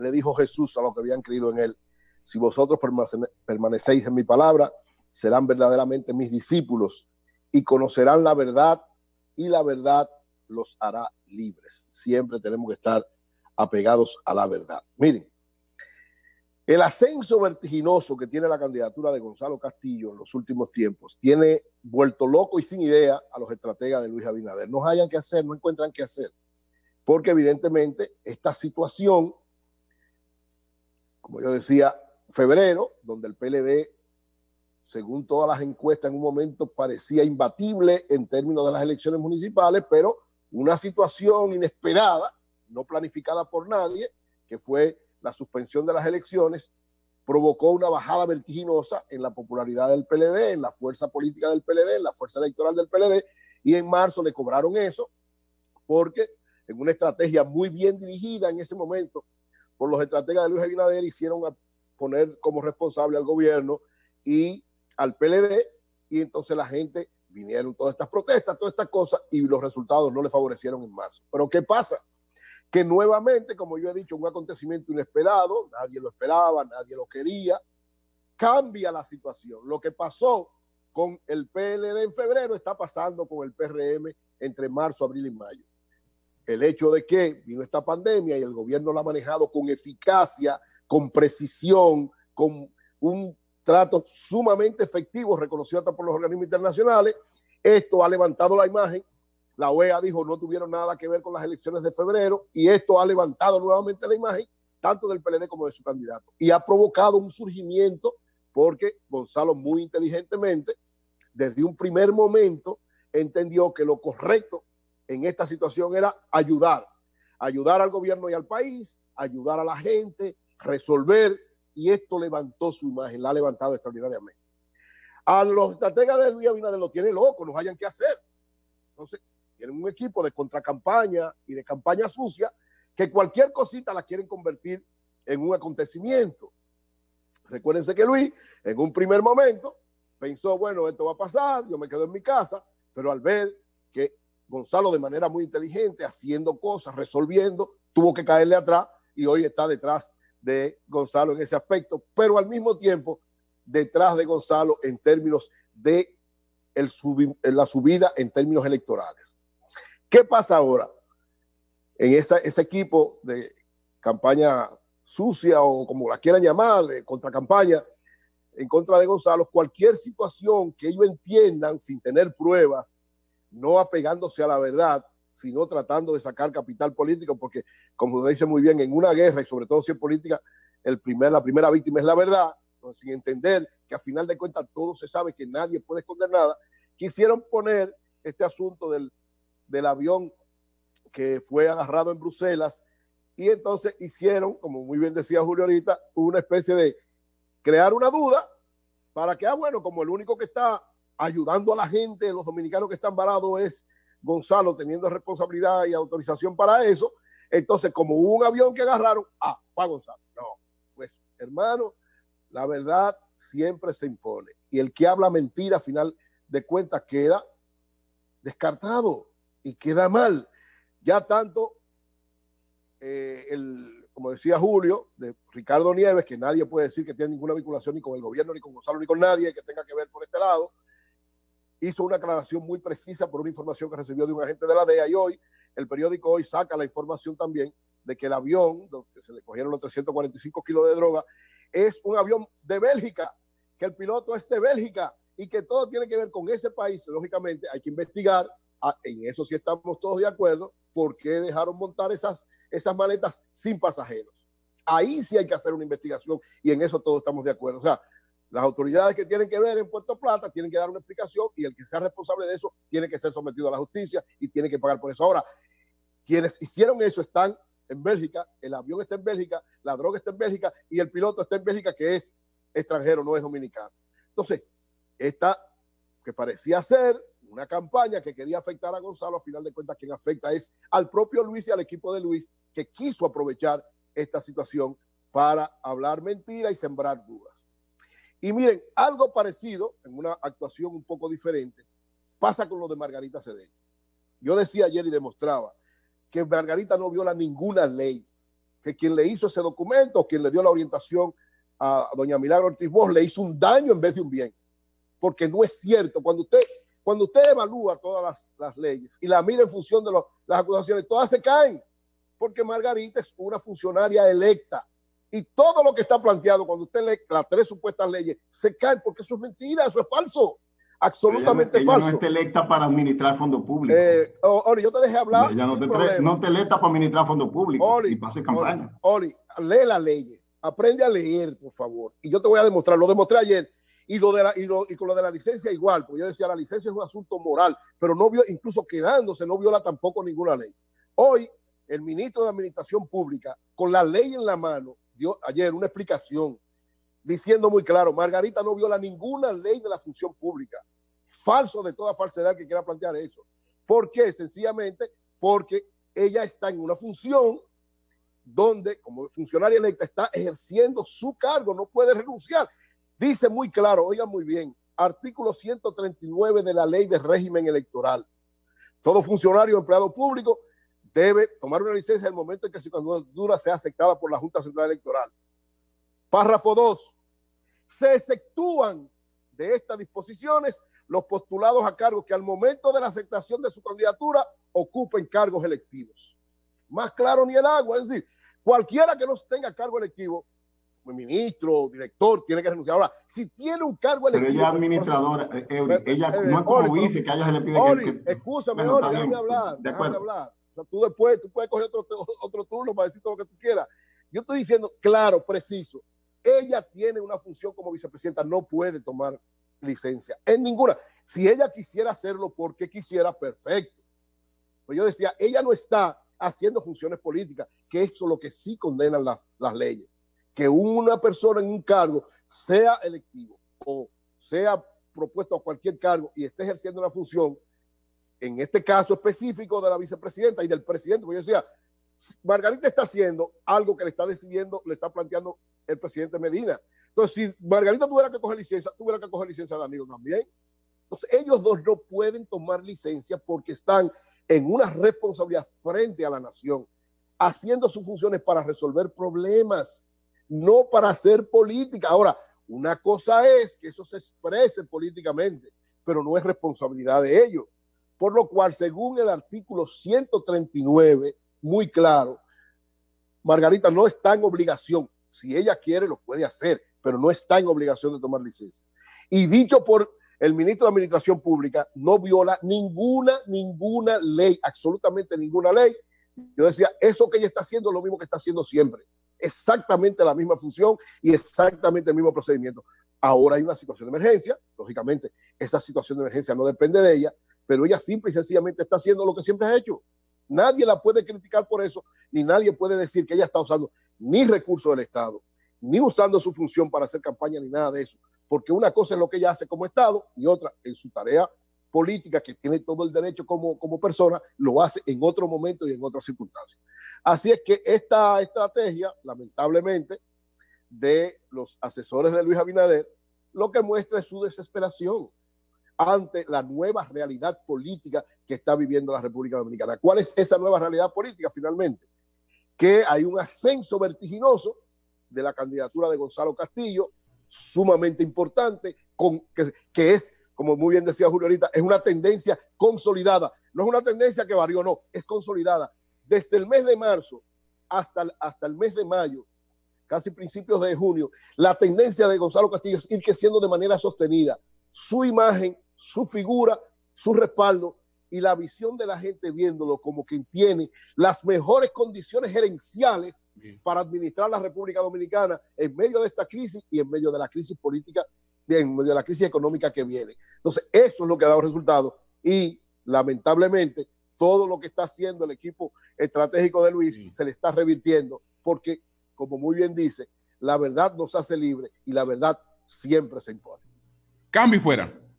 le dijo Jesús a los que habían creído en él, si vosotros permanecéis en mi palabra, serán verdaderamente mis discípulos y conocerán la verdad y la verdad los hará libres. Siempre tenemos que estar apegados a la verdad. Miren, el ascenso vertiginoso que tiene la candidatura de Gonzalo Castillo en los últimos tiempos tiene vuelto loco y sin idea a los estrategas de Luis Abinader. No hayan que hacer, no encuentran qué hacer, porque evidentemente esta situación, como yo decía, febrero, donde el PLD, según todas las encuestas en un momento parecía imbatible en términos de las elecciones municipales, pero una situación inesperada, no planificada por nadie, que fue la suspensión de las elecciones, provocó una bajada vertiginosa en la popularidad del PLD, en la fuerza política del PLD, en la fuerza electoral del PLD, y en marzo le cobraron eso, porque en una estrategia muy bien dirigida en ese momento por los estrategas de Luis Abinader hicieron a poner como responsable al gobierno y al PLD, y entonces la gente vinieron todas estas protestas, todas estas cosas, y los resultados no le favorecieron en marzo. Pero ¿qué pasa? Que nuevamente, como yo he dicho, un acontecimiento inesperado, nadie lo esperaba, nadie lo quería, cambia la situación. Lo que pasó con el PLD en febrero está pasando con el PRM entre marzo, abril y mayo. El hecho de que vino esta pandemia y el gobierno la ha manejado con eficacia, con precisión, con un trato sumamente efectivo, reconocido hasta por los organismos internacionales. Esto ha levantado la imagen. La OEA dijo no tuvieron nada que ver con las elecciones de febrero y esto ha levantado nuevamente la imagen tanto del PLD como de su candidato y ha provocado un surgimiento porque Gonzalo muy inteligentemente desde un primer momento entendió que lo correcto en esta situación era ayudar, ayudar al gobierno y al país, ayudar a la gente, resolver y esto levantó su imagen, la ha levantado extraordinariamente. A los estrategas de Luis Abinader lo tiene loco, no hayan qué hacer. Entonces, tienen un equipo de contracampaña y de campaña sucia que cualquier cosita la quieren convertir en un acontecimiento. Recuérdense que Luis, en un primer momento, pensó, bueno, esto va a pasar, yo me quedo en mi casa, pero al ver que Gonzalo de manera muy inteligente, haciendo cosas, resolviendo, tuvo que caerle atrás y hoy está detrás de Gonzalo en ese aspecto, pero al mismo tiempo detrás de Gonzalo en términos de el la subida en términos electorales. ¿Qué pasa ahora? En ese equipo de campaña sucia o como la quieran llamar, de contracampaña en contra de Gonzalo, cualquier situación que ellos entiendan sin tener pruebas, no apegándose a la verdad, sino tratando de sacar capital político, porque como dice muy bien, en una guerra y sobre todo si es política, el primer, la primera víctima es la verdad, sin entender que a final de cuentas todo se sabe que nadie puede esconder nada, quisieron poner este asunto del, del avión que fue agarrado en Bruselas y entonces hicieron, como muy bien decía Julio ahorita, una especie de crear una duda para que, ah, bueno, como el único que está ayudando a la gente, los dominicanos que están varados es Gonzalo teniendo responsabilidad y autorización para eso. Entonces, como hubo un avión que agarraron, ah, fue Gonzalo. No, pues hermano, la verdad siempre se impone. Y el que habla mentira, a final de cuentas, queda descartado y queda mal. Ya tanto, eh, el, como decía Julio, de Ricardo Nieves, que nadie puede decir que tiene ninguna vinculación ni con el gobierno, ni con Gonzalo, ni con nadie que tenga que ver por este lado hizo una aclaración muy precisa por una información que recibió de un agente de la DEA y hoy el periódico hoy saca la información también de que el avión, donde se le cogieron los 345 kilos de droga, es un avión de Bélgica, que el piloto es de Bélgica y que todo tiene que ver con ese país. Lógicamente hay que investigar, en eso sí estamos todos de acuerdo, por qué dejaron montar esas, esas maletas sin pasajeros. Ahí sí hay que hacer una investigación y en eso todos estamos de acuerdo. O sea, las autoridades que tienen que ver en Puerto Plata tienen que dar una explicación y el que sea responsable de eso tiene que ser sometido a la justicia y tiene que pagar por eso. Ahora, quienes hicieron eso están en Bélgica, el avión está en Bélgica, la droga está en Bélgica y el piloto está en Bélgica que es extranjero, no es dominicano. Entonces, esta que parecía ser una campaña que quería afectar a Gonzalo, a final de cuentas quien afecta es al propio Luis y al equipo de Luis que quiso aprovechar esta situación para hablar mentira y sembrar dudas. Y miren, algo parecido, en una actuación un poco diferente, pasa con lo de Margarita Cedeño. Yo decía ayer y demostraba que Margarita no viola ninguna ley. que quien le hizo ese documento, quien le dio la orientación a doña Milagro Ortiz Bosch, le hizo un daño en vez de un bien. Porque no es cierto. Cuando usted, cuando usted evalúa todas las, leyes y la mira en función de las acusaciones, todas se caen. Porque Margarita es una funcionaria electa. Y todo lo que está planteado cuando usted lee las tres supuestas leyes se caen porque eso es mentira, eso es falso absolutamente ella no, falso. no electa para administrar fondos públicos. Eh, Oli, yo te dejé hablar. Ella no te, no te electa para administrar fondos públicos y pase campaña. Oli, lee la ley, aprende a leer, por favor. Y yo te voy a demostrar, lo demostré ayer. Y, lo de la, y, lo, y con lo de la licencia igual, porque yo decía, la licencia es un asunto moral, pero no vio, incluso quedándose, no viola tampoco ninguna ley. Hoy, el ministro de Administración Pública, con la ley en la mano, dio ayer una explicación diciendo muy claro, Margarita no viola ninguna ley de la función pública falso de toda falsedad que quiera plantear eso. ¿Por qué? Sencillamente porque ella está en una función donde como funcionaria electa está ejerciendo su cargo, no puede renunciar. Dice muy claro, oigan muy bien, artículo 139 de la ley de régimen electoral. Todo funcionario empleado público debe tomar una licencia en el momento en que su candidatura sea aceptada por la Junta Central Electoral. Párrafo 2. Se exceptúan de estas disposiciones los postulados a cargos que al momento de la aceptación de su candidatura ocupen cargos electivos. Más claro ni el agua, es decir, cualquiera que no tenga cargo electivo, ministro, director, tiene que renunciar. Ahora, si tiene un cargo electivo... Pero ella es administradora, eh, ella eh, no es como dice que a ella se le pide Oli, que... Oli, déjame hablar, déjame hablar. Tú después, tú puedes coger otro, otro turno para decir todo lo que tú quieras. Yo estoy diciendo, claro, preciso, ella tiene una función como vicepresidenta, no puede tomar licencia, en ninguna. Si ella quisiera hacerlo porque quisiera, perfecto. Pues yo decía, ella no está haciendo funciones políticas, que eso es lo que sí condenan las, las leyes. Que una persona en un cargo sea electivo o sea propuesto a cualquier cargo y esté ejerciendo una función, en este caso específico de la vicepresidenta y del presidente, pues yo decía, Margarita está haciendo algo que le está decidiendo, le está planteando el presidente Medina. Entonces, si Margarita tuviera que coger licencia, tuviera que coger licencia de Danilo también. Entonces, ellos dos no pueden tomar licencia porque están en una responsabilidad frente a la nación, haciendo sus funciones para resolver problemas, no para hacer política. Ahora, una cosa es que eso se exprese políticamente, pero no es responsabilidad de ellos. Por lo cual, según el artículo 139, muy claro, Margarita no está en obligación. Si ella quiere, lo puede hacer pero no está en obligación de tomar licencia. Y dicho por el ministro de Administración Pública, no viola ninguna, ninguna ley, absolutamente ninguna ley. Yo decía, eso que ella está haciendo es lo mismo que está haciendo siempre. Exactamente la misma función y exactamente el mismo procedimiento. Ahora hay una situación de emergencia, lógicamente, esa situación de emergencia no depende de ella, pero ella simple y sencillamente está haciendo lo que siempre ha hecho. Nadie la puede criticar por eso, ni nadie puede decir que ella está usando ni recursos del Estado, ni usando su función para hacer campaña ni nada de eso. Porque una cosa es lo que ella hace como Estado y otra en su tarea política, que tiene todo el derecho como, como persona, lo hace en otro momento y en otras circunstancias. Así es que esta estrategia, lamentablemente, de los asesores de Luis Abinader, lo que muestra es su desesperación ante la nueva realidad política que está viviendo la República Dominicana. ¿Cuál es esa nueva realidad política finalmente? Que hay un ascenso vertiginoso de la candidatura de Gonzalo Castillo, sumamente importante, con, que, es, como muy bien decía Julio ahorita, es una tendencia consolidada. No es una tendencia que varió, no, es consolidada. Desde el mes de marzo hasta el, hasta el mes de mayo, casi principios de junio, la tendencia de Gonzalo Castillo es ir creciendo de manera sostenida. Su imagen, su figura, su respaldo y la visión de la gente viéndolo como quien tiene las mejores condiciones gerenciales para administrar la República Dominicana en medio de esta crisis y en medio de la crisis política, en medio de la crisis económica que viene. Entonces, eso es lo que ha dado resultado y lamentablemente todo lo que está haciendo el equipo estratégico de Luis se le está revirtiendo porque, como muy bien dice, la verdad nos hace libre y la verdad siempre se impone. Cambio fuera.